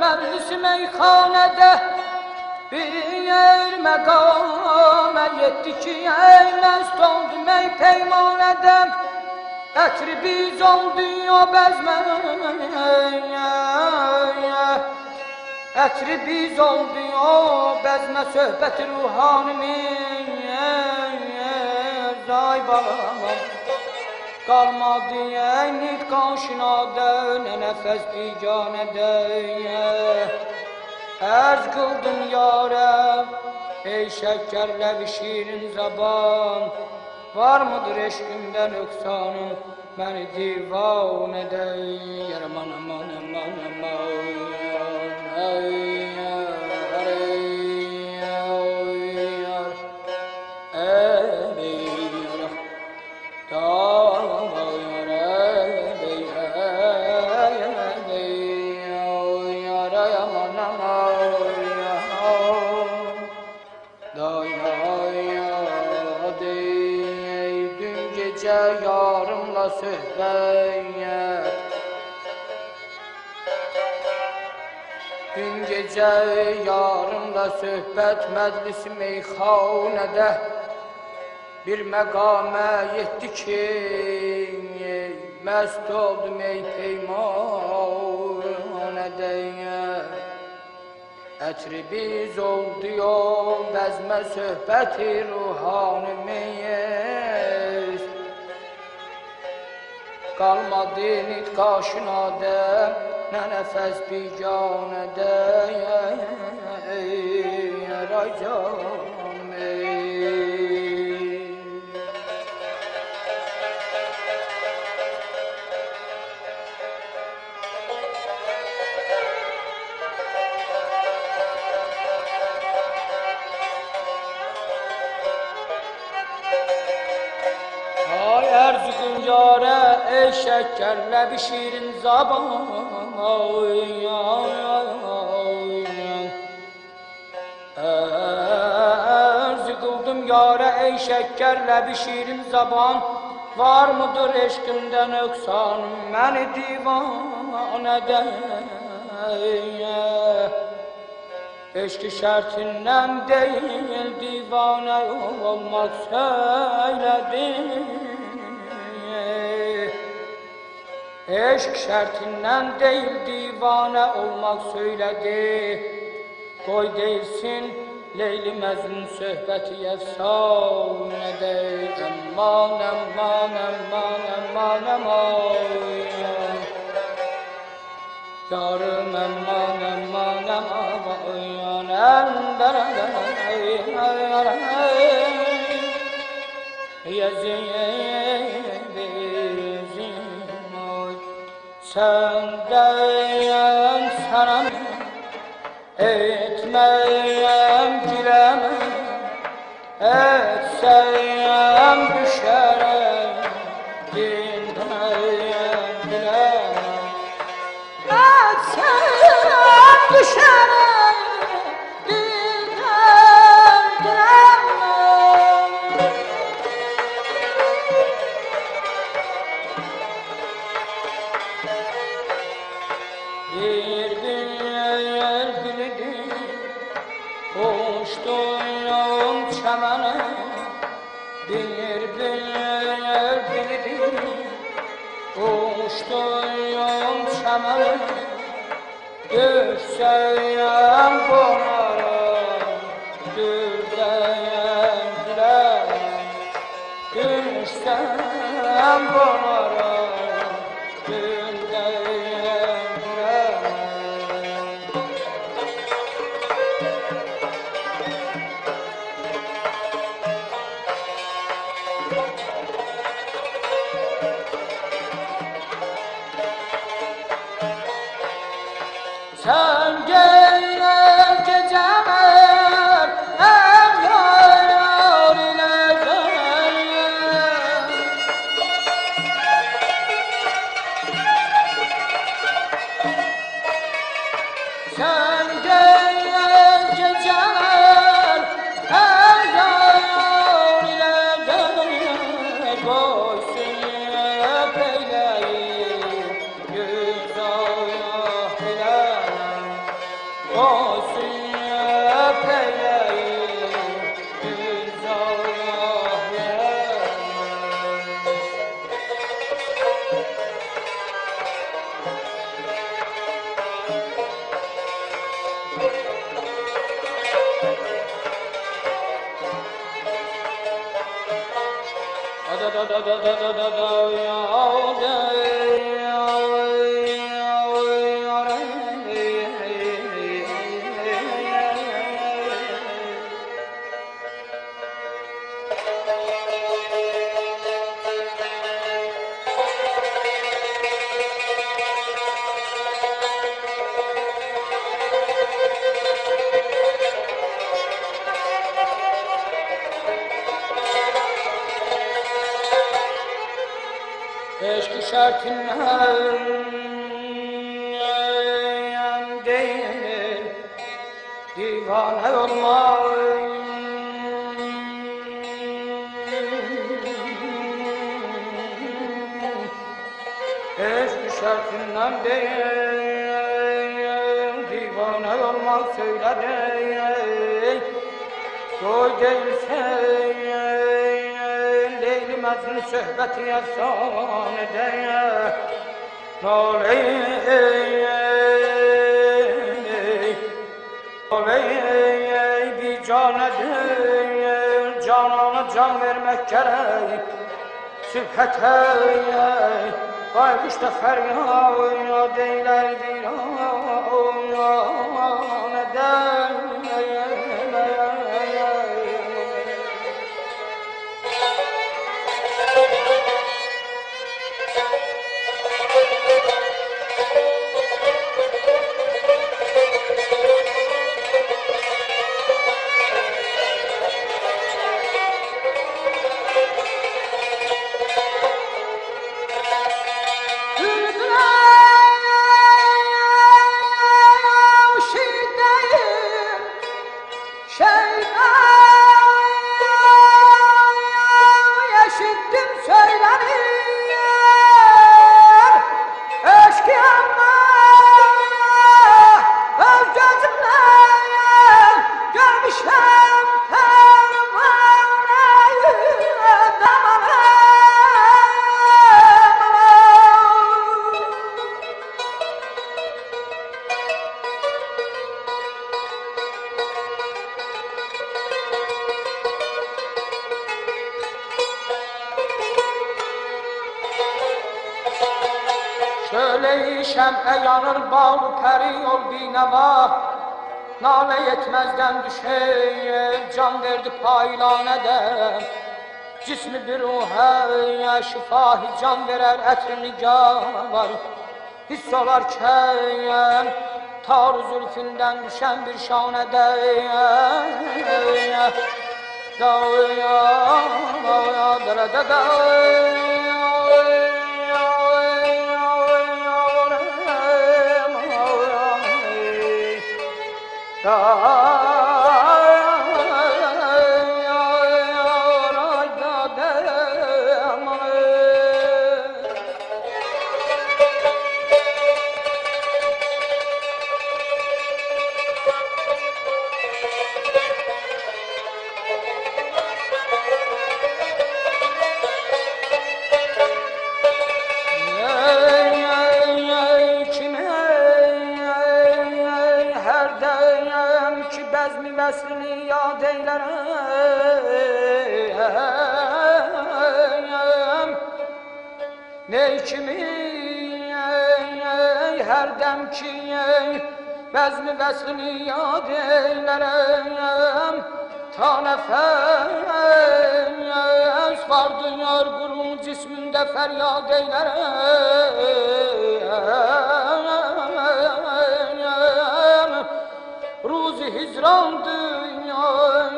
məclis meyxanədə Bir yer məqamə yetdi ki, ey məst oldu mey peymanədə. Ətri biz oldu o bəzmə Ətri biz oldu o bəzmə söhbət ruhanimin Zay balamam Qalmadı əynit qaşinadə, nə nəfəs biganədə Ərz qıldım yarə, ey şəkərlə şirin zaban. Var mıdır eşqimdə nöqsanın, məni divan edə Yaraman aman aman aman ay, söhbət Dün gece yarımla söhbət məclisi meyxanədə bir məqamə yetdi ki, məst oldum ey peymanədə. Ətri biz oldu yol, bəzmə söhbəti ruhanimiz Qalmadı nit qaşınadə, nə nəfəs biganədə Raycanım ey. Ay Erzurum yare ey şekerle bir şirin ay Erzurum yare ey şekerle bir şirin zaban Var mıdır eşkimden öksan beni divan eder Eşki şertinden değil divane olmak söyledi Eşk şertinden değil divane olmak söyledi. Koy değilsin Leyli Mecnun söhbeti efsanede Aman aman aman aman aman Yarım aman aman aman Ender Yazıyım Senden sana etmeyem dilemem Etseyem da da da da da da Divane olmak Eşki şartından değil Divane olmak söyle değil Doy değilsen Leyli söhbeti cana değil can vermek gerek Sübhete Baykuş da feryat eyler diranede Şöyle şem'e yanır bağlı peri yol bineva Nale yetmezden düşey can verdi paylanede. Cismi bir ruhe şifahi can verer etri nigar var Hiss olarken tar zülfünden düşen bir şanede. Dağya, dağya, dere de Her Ta nefes vardı yar gurun cisminde feryat eylerem Ruzi hicran dünyar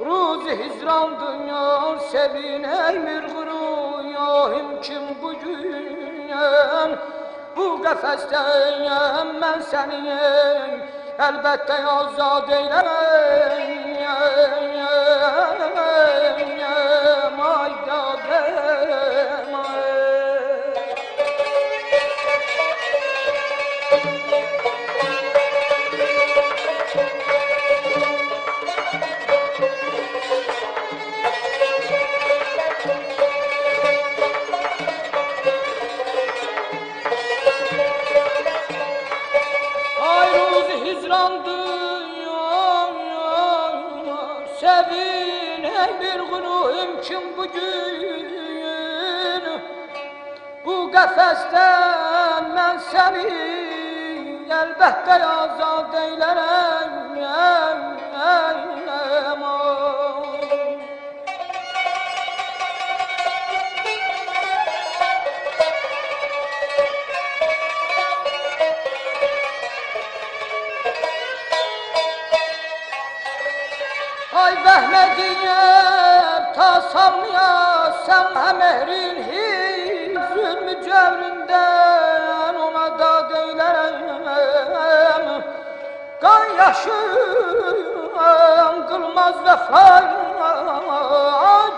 Ruzi hicran dünyar Sevin emir guruyahim kim bugün Bu kafesteyim ben senin Elbette azad eylerim Ay Mehmediye ta salmayasam Emrin hiç zulmü cevrinden ona da deylerem Kan yaşım kılmaz vefa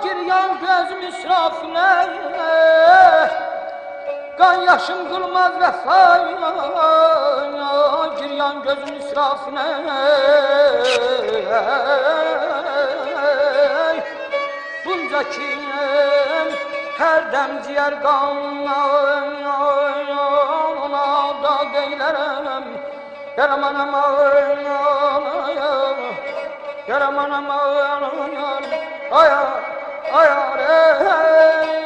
Giryan göz misrafine Kan yaşım kılmaz vefa Giryan gözün israfine Bunca kim her dem ciğer kanla Ona da deylerem Yaram anam ağır Yaram anam ağır Ay ay ay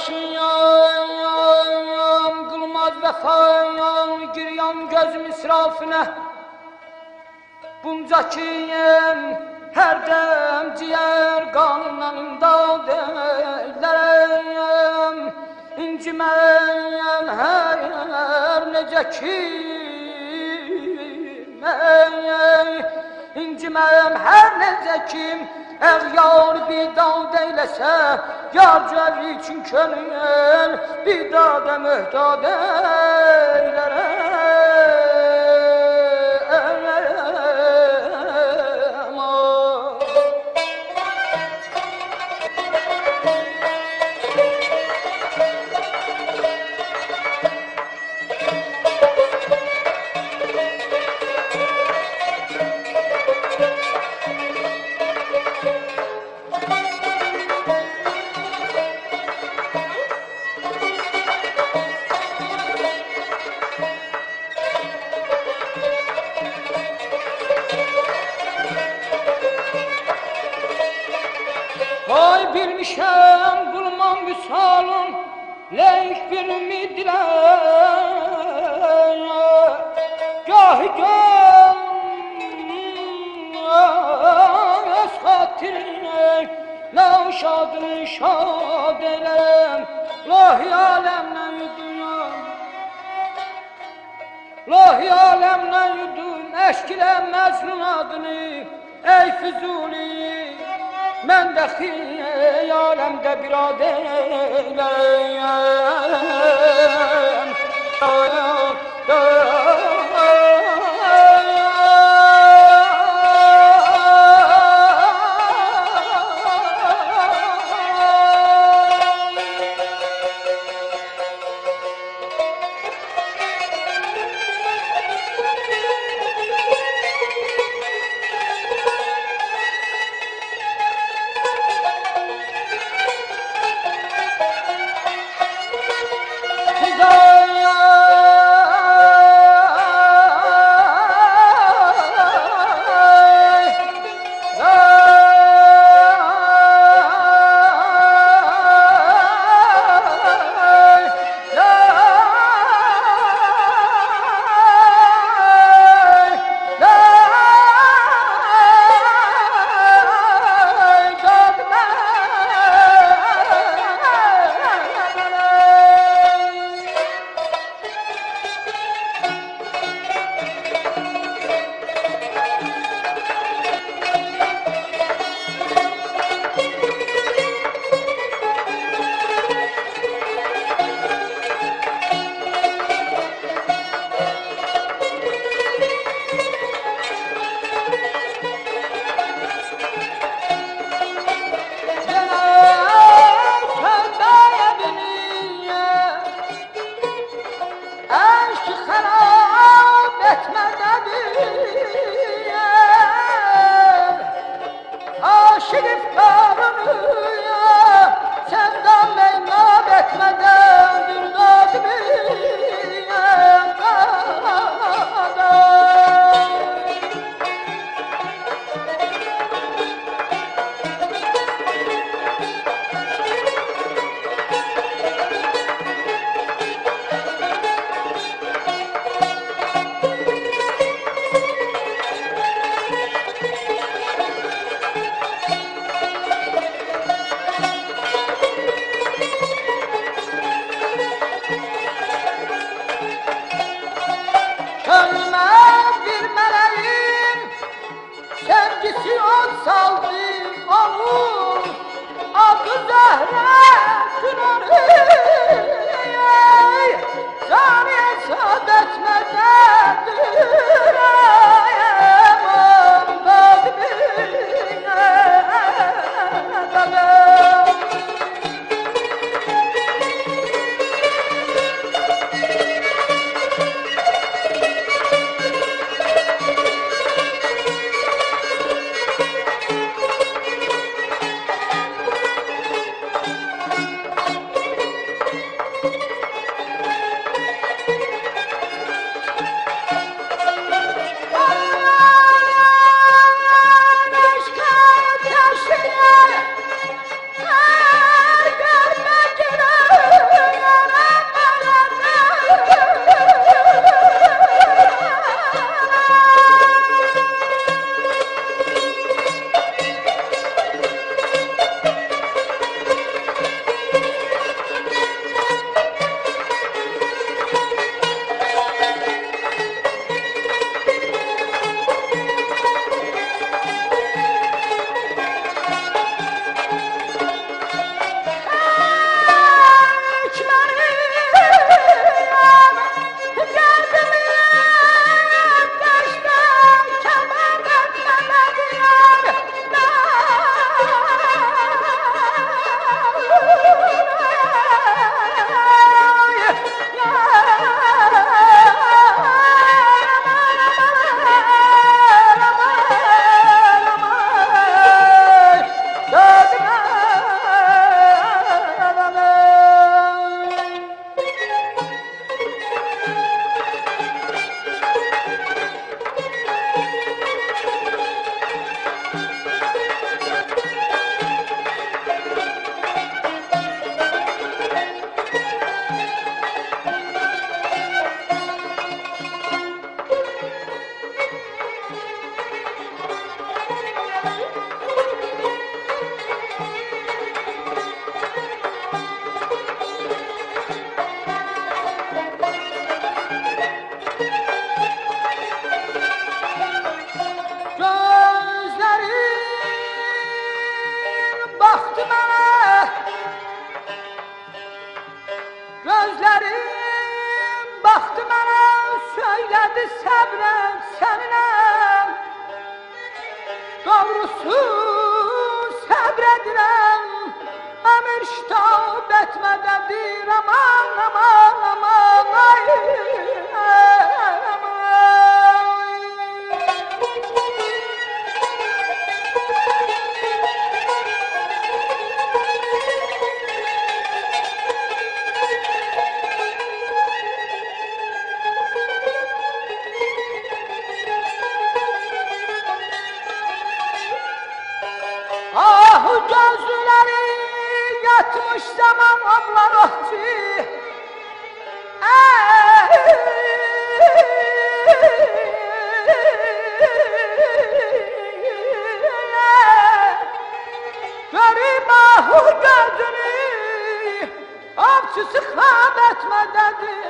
yaşayan Qılmaz vəfayan Giryan göz misrafına. Bunca kiyim Hər dəm ciyər Qanımdan imdad eylərəm İnciməyəm Hər necə ki İnciməyəm Hər necə kim Əğyar bidad eyləsə cevri için könül Bir dağda mühtad eylerem Leyk bir ümidle Gahi göz hatirine La şadını şad eylem Lahi alemle yüdüyorum Lahi alemle yudum eşkile mecnun adını Ey Füzuli من de خیالم ده برادرم Yeah. Üçü sıxab etmədədir.